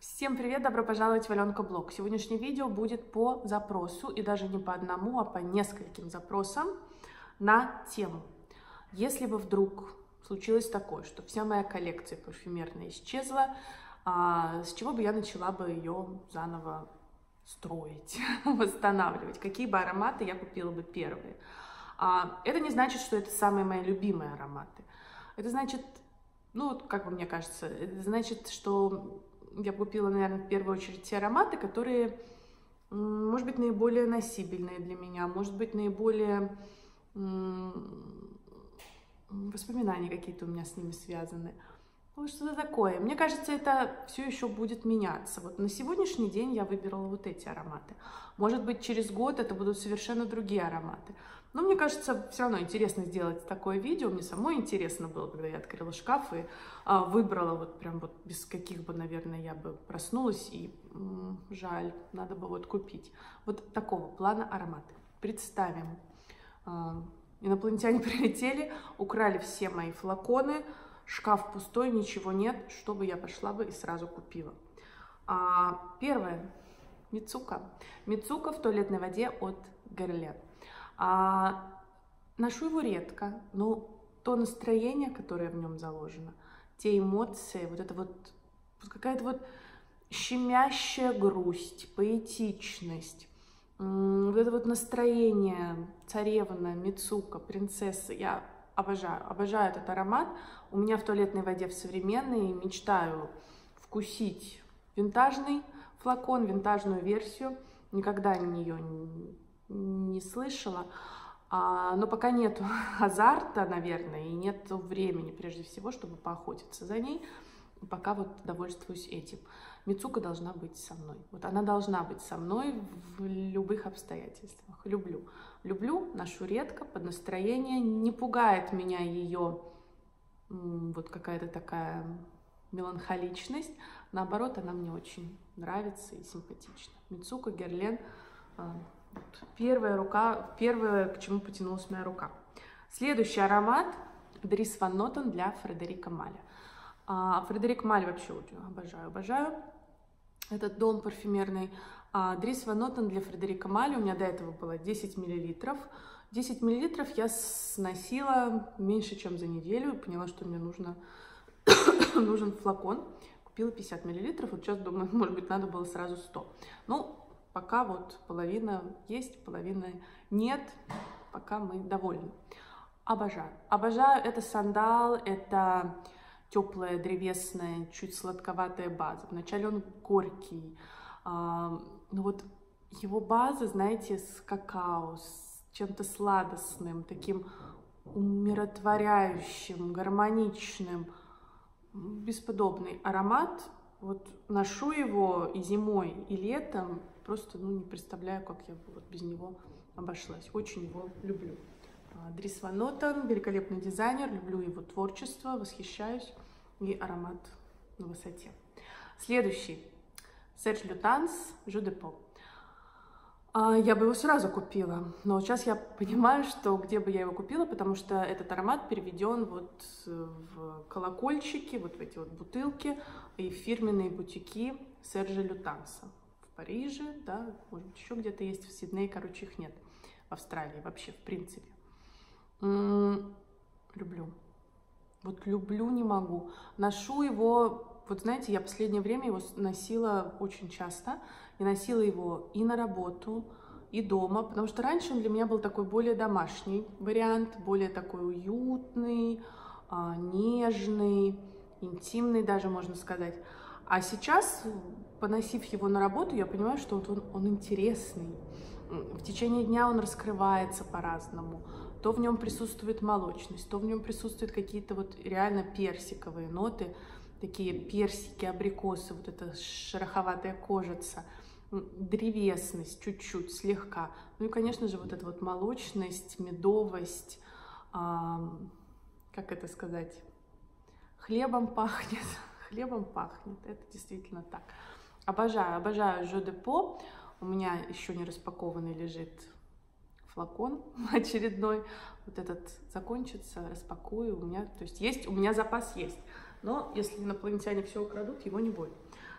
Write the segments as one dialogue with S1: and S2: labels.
S1: Всем привет, добро пожаловать в Аленка Блог. Сегодняшнее видео будет по запросу, и даже не по одному, а по нескольким запросам на тему. Если бы вдруг случилось такое, что вся моя коллекция парфюмерная исчезла, а, с чего бы я начала бы ее заново строить, восстанавливать? Какие бы ароматы я купила бы первые? А, это не значит, что это самые мои любимые ароматы. Это значит, ну, как бы мне кажется, это значит, что я купила, наверное, в первую очередь те ароматы, которые, может быть, наиболее носибельные для меня, может быть, наиболее воспоминания какие-то у меня с ними связаны. Ну, что-то такое. Мне кажется, это все еще будет меняться. Вот на сегодняшний день я выбирала вот эти ароматы. Может быть, через год это будут совершенно другие ароматы. Но мне кажется, все равно интересно сделать такое видео. Мне самой интересно было, когда я открыла шкаф и а, выбрала вот прям вот без каких бы, наверное, я бы проснулась и м, жаль, надо бы вот купить. Вот такого плана ароматы. Представим. А, инопланетяне прилетели, украли все мои флаконы, шкаф пустой, ничего нет, чтобы я пошла бы и сразу купила. А, первое. Мицука. Мицука в туалетной воде от Герлен. А, ношу его редко, но то настроение, которое в нем заложено, те эмоции, вот это вот, вот какая-то вот щемящая грусть, поэтичность, вот это вот настроение царевна, Мицука, принцессы, я обожаю, обожаю этот аромат. У меня в туалетной воде в современной мечтаю вкусить винтажный флакон, винтажную версию. Никогда нее не слышала. А, но пока нет азарта, наверное, и нет времени, прежде всего, чтобы поохотиться за ней. Пока вот довольствуюсь этим. Мицука должна быть со мной. Вот она должна быть со мной в любых обстоятельствах. Люблю. Люблю, ношу редко, под настроение. Не пугает меня ее вот какая-то такая меланхоличность. Наоборот, она мне очень нравится и симпатична. Мицука, Герлен а, Первая рука, первое, к чему потянулась моя рука. Следующий аромат Дрис Ван Нотен для Фредерика Маля. А, Фредерик Маль вообще обожаю, обожаю. Этот дом парфюмерный. А, Дрис Ван Нотен для Фредерика Маля. У меня до этого было 10 миллилитров. 10 миллилитров я сносила меньше, чем за неделю. Поняла, что мне нужно, нужен флакон. Купила 50 миллилитров. Вот сейчас думаю, может быть, надо было сразу 100. Ну, Пока вот половина есть, половина нет, пока мы довольны. Обожаю. Обожаю это сандал, это теплая, древесная, чуть сладковатая база. Вначале он горький, но вот его база, знаете, с какао, с чем-то сладостным, таким умиротворяющим, гармоничным, бесподобный аромат. Вот ношу его и зимой, и летом, просто ну, не представляю, как я вот без него обошлась. Очень его люблю. А, Дрис Ван Нотен, великолепный дизайнер, люблю его творчество, восхищаюсь и аромат на высоте. Следующий. Серж Лютанс, Жудепо. Я бы его сразу купила, но сейчас я понимаю, что где бы я его купила, потому что этот аромат переведен вот в колокольчики, вот в эти вот бутылки и фирменные бутики Сержа Лютанса. Париже, да, может еще где-то есть в Сиднее, короче, их нет. В Австралии вообще, в принципе. М -м, люблю. Вот люблю, не могу. Ношу его, вот знаете, я последнее время его носила очень часто. И носила его и на работу, и дома, потому что раньше он для меня был такой более домашний вариант, более такой уютный, а, нежный, интимный даже, можно сказать. А сейчас, поносив его на работу, я понимаю, что вот он, он интересный. В течение дня он раскрывается по-разному. То в нем присутствует молочность, то в нем присутствуют какие-то вот реально персиковые ноты, такие персики, абрикосы, вот эта шероховатая кожица, древесность чуть-чуть, слегка. Ну и, конечно же, вот эта вот молочность, медовость, а, как это сказать, хлебом пахнет хлебом пахнет. Это действительно так. Обожаю, обожаю Жодепо. У меня еще не распакованный лежит флакон очередной. Вот этот закончится, распакую. У меня, то есть есть, у меня запас есть. Но если инопланетяне все украдут, его не будет.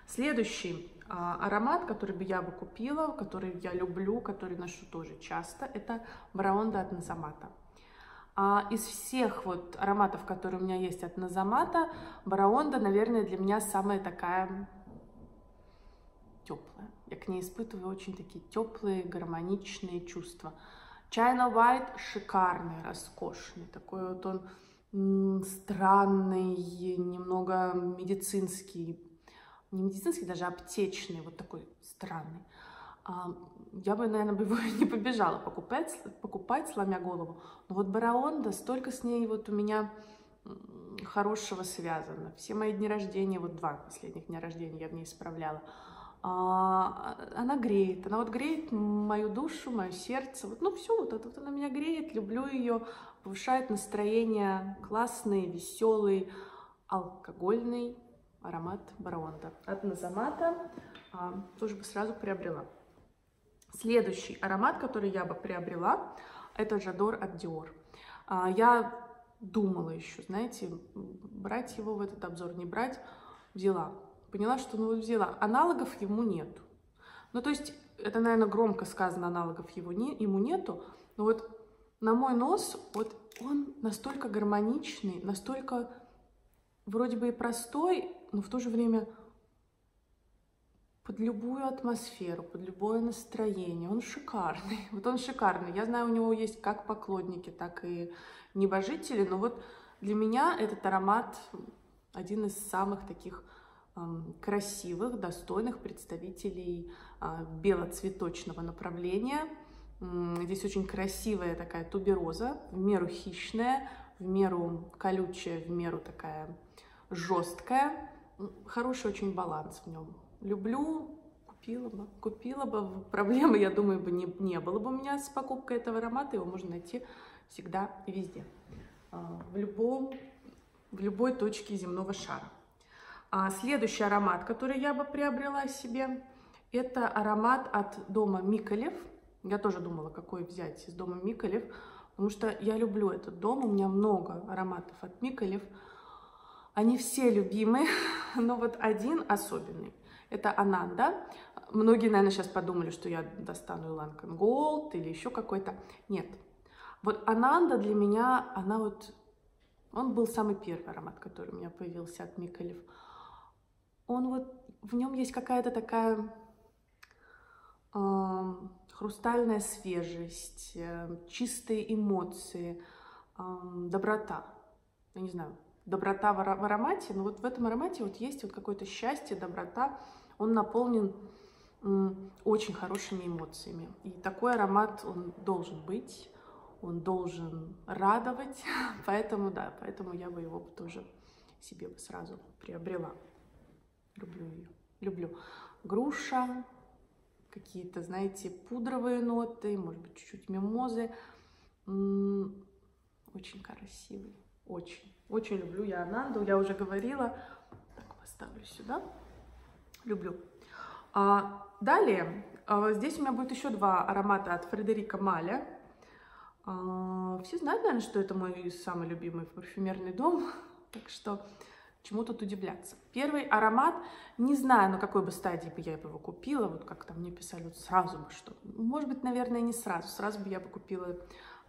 S1: Следующий а, аромат, который бы я бы купила, который я люблю, который ношу тоже часто, это Браонда от Назамата. А из всех вот ароматов, которые у меня есть от Назамата, Бараонда, наверное, для меня самая такая теплая. Я к ней испытываю очень такие теплые, гармоничные чувства. China White шикарный, роскошный. Такой вот он странный, немного медицинский. Не медицинский, даже аптечный, вот такой странный. А, я бы, наверное, бы его не побежала покупать, покупать, сломя голову. Но вот Бараонда, столько с ней вот у меня хорошего связано. Все мои дни рождения, вот два последних дня рождения я в ней исправляла. А, она греет, она вот греет мою душу, мое сердце. Вот, ну все, вот это вот она меня греет, люблю ее, повышает настроение, классный, веселый, алкогольный аромат Бараонда. От Назамата а, тоже бы сразу приобрела. Следующий аромат, который я бы приобрела, это Жадор от Dior. А, я думала еще, знаете, брать его в этот обзор, не брать, взяла. Поняла, что ну вот взяла. Аналогов ему нет. Ну, то есть, это, наверное, громко сказано, аналогов его не, ему нету, но вот на мой нос, вот он настолько гармоничный, настолько вроде бы и простой, но в то же время под любую атмосферу, под любое настроение. Он шикарный. Вот он шикарный. Я знаю, у него есть как поклонники, так и небожители, но вот для меня этот аромат один из самых таких красивых, достойных представителей э, белоцветочного направления. Здесь очень красивая такая тубероза, в меру хищная, в меру колючая, в меру такая жесткая. Хороший очень баланс в нем люблю, купила бы. Купила бы. Проблемы, я думаю, бы не, не было бы у меня с покупкой этого аромата. Его можно найти всегда и везде. А, в, любом, в любой точке земного шара. А следующий аромат, который я бы приобрела себе, это аромат от дома Миколев. Я тоже думала, какой взять из дома Миколев, потому что я люблю этот дом. У меня много ароматов от Миколев. Они все любимые, но вот один особенный. Это Ананда. Многие, наверное, сейчас подумали, что я достану Иланкан Голд или еще какой-то. Нет. Вот Ананда для меня, она вот... Он был самый первый аромат, который у меня появился от Микалев. Он вот... В нем есть какая-то такая э, хрустальная свежесть, э, чистые эмоции, э, доброта. Я не знаю, доброта в, в аромате, но вот в этом аромате вот есть вот какое-то счастье, доброта, он наполнен очень хорошими эмоциями. И такой аромат, он должен быть, он должен радовать, поэтому, да, поэтому я бы его тоже себе бы сразу приобрела. Люблю ее, люблю. Груша, какие-то, знаете, пудровые ноты, может быть, чуть-чуть мимозы. Очень красивый, очень. Очень люблю я Ананду, я уже говорила. Так, поставлю сюда люблю. А, далее, а, здесь у меня будет еще два аромата от Фредерика Маля. А, все знают, наверное, что это мой самый любимый парфюмерный дом, так что чему тут удивляться. Первый аромат, не знаю, на какой бы стадии бы я его купила, вот как там мне писали, вот сразу бы что. Может быть, наверное, не сразу, сразу бы я бы купила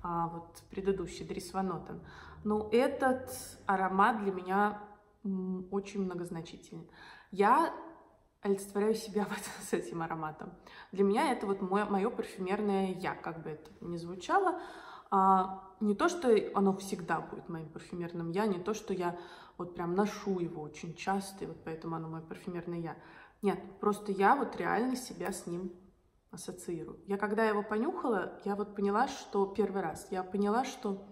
S1: а, вот предыдущий, Дрис Ванотен. Но этот аромат для меня очень многозначительный. Я олицетворяю себя вот с этим ароматом. Для меня это вот мое, мое парфюмерное я, как бы это ни звучало. А, не то, что оно всегда будет моим парфюмерным я, не то, что я вот прям ношу его очень часто, и вот поэтому оно мой парфюмерный я. Нет, просто я вот реально себя с ним ассоциирую. Я когда его понюхала, я вот поняла, что первый раз, я поняла, что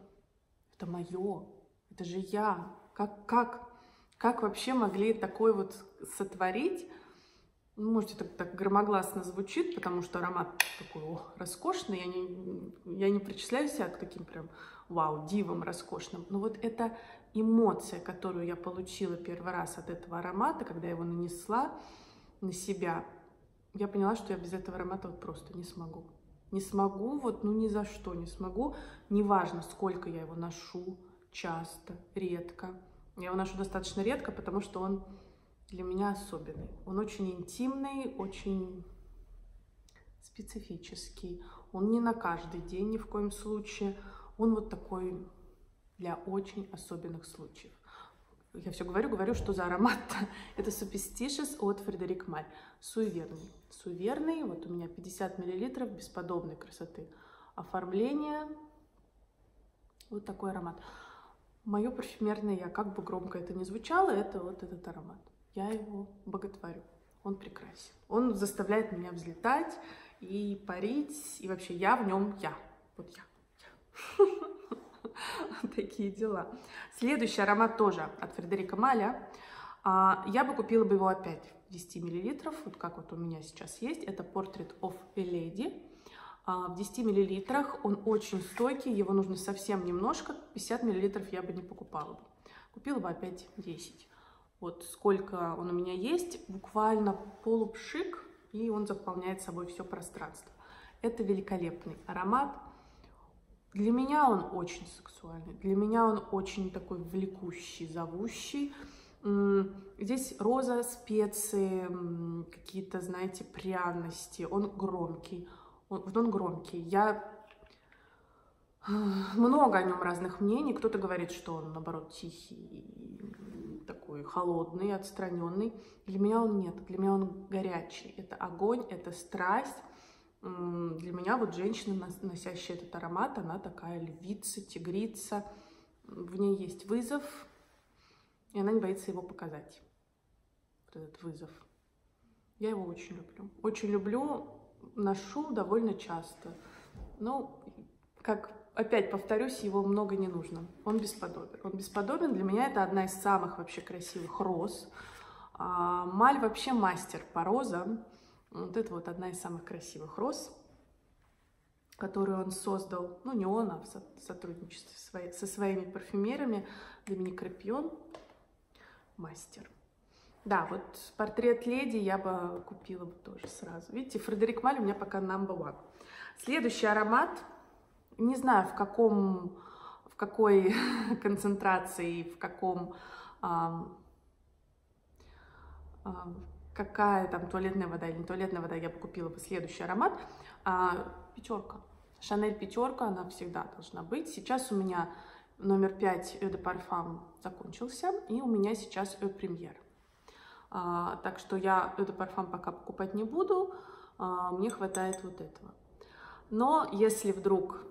S1: это мое, это же я. Как, как, как вообще могли такой вот сотворить? Может, это так громогласно звучит, потому что аромат такой о, роскошный. Я не, я не причисляю себя к таким прям вау, дивам роскошным. Но вот эта эмоция, которую я получила первый раз от этого аромата, когда я его нанесла на себя, я поняла, что я без этого аромата вот просто не смогу. Не смогу, вот, ну ни за что не смогу. Неважно, сколько я его ношу, часто, редко. Я его ношу достаточно редко, потому что он для меня особенный. Он очень интимный, очень специфический. Он не на каждый день ни в коем случае. Он вот такой для очень особенных случаев. Я все говорю, говорю, что за аромат. Это Superstitious от Фредерик Маль. Суеверный. Суеверный, вот у меня 50 мл бесподобной красоты. Оформление, вот такой аромат. Мое парфюмерное я, как бы громко это ни звучало, это вот этот аромат. Я его боготворю. Он прекрасен. Он заставляет меня взлетать и парить. И вообще я в нем я. Вот я. Такие дела. Следующий аромат тоже от Фредерика Маля. А, я бы купила бы его опять в 10 мл. Вот как вот у меня сейчас есть. Это Portrait of a Lady. А, в 10 миллилитрах. Он очень стойкий, его нужно совсем немножко. 50 миллилитров я бы не покупала бы. Купила бы опять 10. Вот сколько он у меня есть, буквально полупшик, и он заполняет собой все пространство. Это великолепный аромат. Для меня он очень сексуальный, для меня он очень такой влекущий, зовущий. Здесь роза, специи, какие-то, знаете, пряности. Он громкий, он, он громкий. Я много о нем разных мнений. Кто-то говорит, что он, наоборот, тихий, такой холодный, отстраненный. Для меня он нет. Для меня он горячий. Это огонь, это страсть. Для меня вот женщина, носящая этот аромат, она такая львица, тигрица. В ней есть вызов, и она не боится его показать. Этот вызов. Я его очень люблю. Очень люблю ношу довольно часто. Ну, как опять повторюсь, его много не нужно. Он бесподобен. Он бесподобен. Для меня это одна из самых вообще красивых роз. А, Маль вообще мастер по розам. Вот это вот одна из самых красивых роз, которую он создал. Ну, не он, а в сотрудничестве со своими парфюмерами. Доминик Крапьон. Мастер. Да, вот портрет леди я бы купила бы тоже сразу. Видите, Фредерик Маль у меня пока number one. Следующий аромат, не знаю в каком, в какой концентрации, в каком, а, а, какая там туалетная вода или не туалетная вода, я бы купила бы следующий аромат. А, пятерка. Шанель пятерка, она всегда должна быть. Сейчас у меня номер 5 Eau de закончился, и у меня сейчас Eau Premier. А, так что я этот парфюм пока покупать не буду, а, мне хватает вот этого. Но если вдруг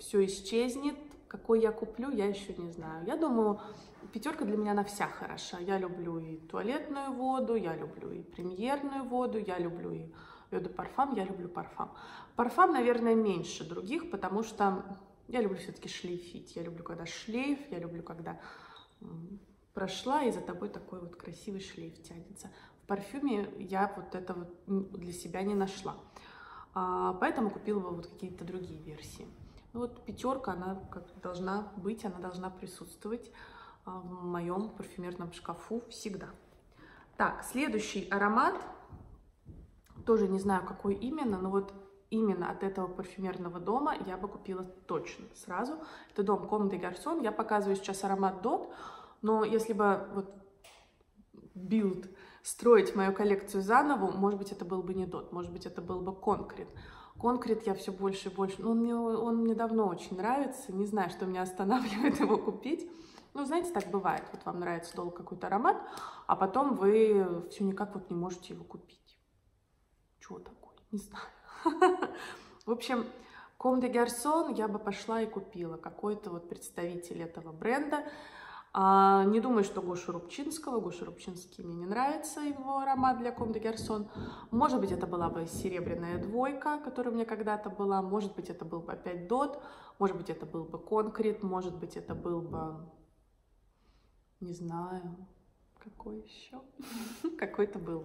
S1: все исчезнет, какой я куплю, я еще не знаю. Я думаю, пятерка для меня на вся хороша. Я люблю и туалетную воду, я люблю и премьерную воду, я люблю и Eau парфам, я люблю парфам. Парфам, наверное, меньше других, потому что я люблю все-таки шлейфить. Я люблю, когда шлейф, я люблю, когда прошла, и за тобой такой вот красивый шлейф тянется. В парфюме я вот это вот для себя не нашла. А, поэтому купила бы вот какие-то другие версии. Ну вот пятерка, она как должна быть, она должна присутствовать а, в моем парфюмерном шкафу всегда. Так, следующий аромат, тоже не знаю, какой именно, но вот именно от этого парфюмерного дома я бы купила точно сразу. Это дом Comme des Garçons. Я показываю сейчас аромат Dot. Но если бы вот build строить мою коллекцию заново, может быть, это был бы не Dot, может быть, это был бы Concrete. Concrete я все больше и больше, ну, он мне, он мне давно очень нравится, не знаю, что меня останавливает его купить. Ну, знаете, так бывает, вот вам нравится долго какой-то аромат, а потом вы все никак вот не можете его купить. Чего такое? Не знаю. В общем, Comme de Garçon я бы пошла и купила какой-то вот представитель этого бренда. А, не думаю, что Гоша Рубчинского. Гоша Рубчинский мне не нравится, его аромат для Ком де Герсон. Может быть, это была бы серебряная двойка, которая у меня когда-то была. Может быть, это был бы опять Дот. Может быть, это был бы Конкрет. Может быть, это был бы... Не знаю. Какой еще? Какой-то был.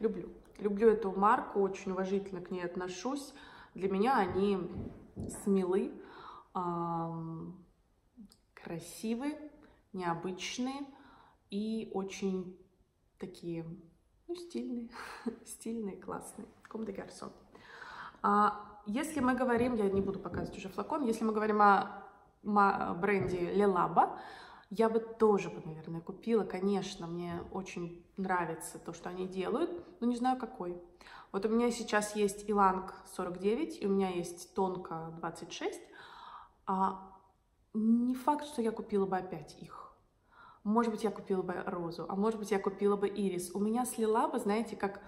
S1: Люблю. Люблю эту марку, очень уважительно к ней отношусь. Для меня они смелы, красивые необычные и очень такие, ну, стильные, стильные, классные. Comme des garçons. А, если мы говорим, я не буду показывать уже флакон, если мы говорим о бренде Лелаба, Я бы тоже, наверное, купила, конечно, мне очень нравится то, что они делают, но не знаю какой. Вот у меня сейчас есть Иланг 49, и у меня есть Тонка 26, а не факт, что я купила бы опять их. Может быть, я купила бы розу, а может быть, я купила бы ирис. У меня слила бы, знаете, как,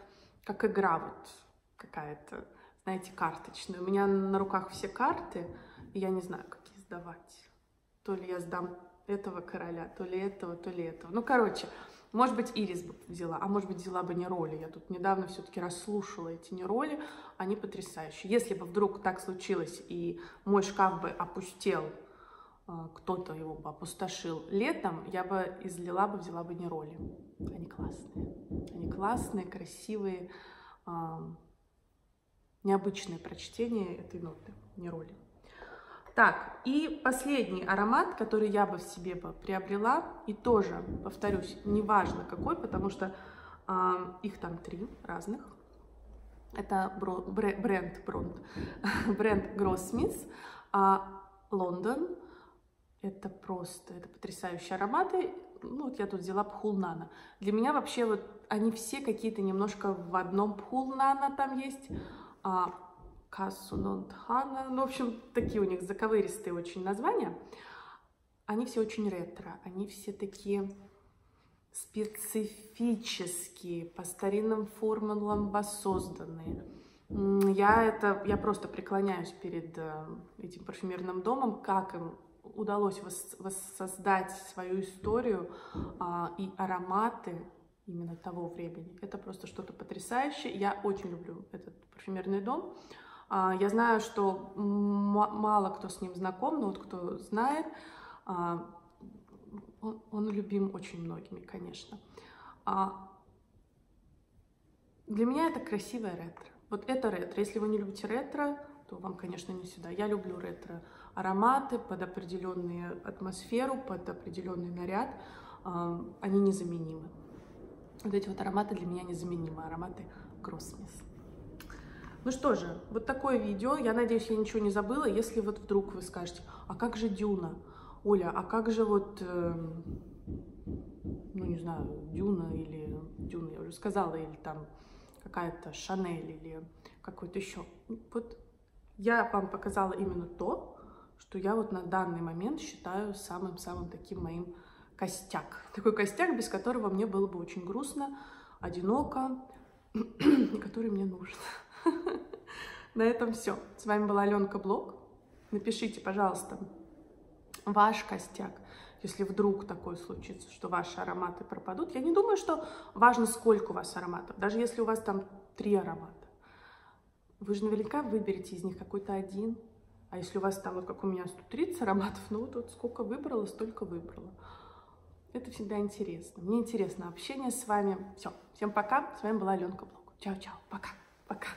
S1: как игра вот какая-то, знаете, карточная. У меня на руках все карты, и я не знаю, какие сдавать. То ли я сдам этого короля, то ли этого, то ли этого. Ну, короче, может быть, Ирис бы взяла, а может быть, взяла бы не роли. Я тут недавно все-таки расслушала эти не роли, они потрясающие. Если бы вдруг так случилось, и мой шкаф бы опустел, кто-то его бы опустошил летом, я бы излила бы, взяла бы не роли. Они классные. Они классные, красивые, необычное прочтение этой ноты, не роли. Так, и последний аромат, который я бы в себе бы приобрела, и тоже, повторюсь, неважно какой, потому что э, их там три разных. Это бро, бре, бренд, бренд, бренд Grossmith, а Лондон. Это просто, это потрясающие ароматы. Ну, вот я тут взяла Пхул Нано. Для меня вообще вот они все какие-то немножко в одном Пхул Нано там есть. А, Кассунонтхана, ну, в общем, такие у них заковыристые очень названия. Они все очень ретро, они все такие специфические, по старинным формулам воссозданные. Я, это, я просто преклоняюсь перед э, этим парфюмерным домом, как им удалось воссоздать свою историю а, и ароматы именно того времени. Это просто что-то потрясающее. Я очень люблю этот парфюмерный дом. А, я знаю, что мало кто с ним знаком, но вот кто знает, а, он любим очень многими, конечно. А, для меня это красивое ретро. Вот это ретро. Если вы не любите ретро, то вам, конечно, не сюда. Я люблю ретро ароматы под определенную атмосферу, под определенный наряд. Они незаменимы. Вот эти вот ароматы для меня незаменимы, ароматы Grossmith. Ну что же, вот такое видео. Я надеюсь, я ничего не забыла. Если вот вдруг вы скажете, а как же Дюна? Оля, а как же вот, э, ну не знаю, Дюна или Дюна, я уже сказала, или там какая-то Шанель или какой-то еще. Вот я вам показала именно то, что я вот на данный момент считаю самым-самым таким моим костяк. Такой костяк, без которого мне было бы очень грустно, одиноко, который мне нужен. На этом все. С вами была Аленка Блог. Напишите, пожалуйста, ваш костяк, если вдруг такое случится, что ваши ароматы пропадут. Я не думаю, что важно, сколько у вас ароматов. Даже если у вас там три аромата. Вы же наверняка выберете из них какой-то один. А если у вас там, вот как у меня, 130 ароматов, ну вот, вот сколько выбрала, столько выбрала. Это всегда интересно. Мне интересно общение с вами. Все, всем пока. С вами была Аленка Блог. Чао-чао. Пока. Пока.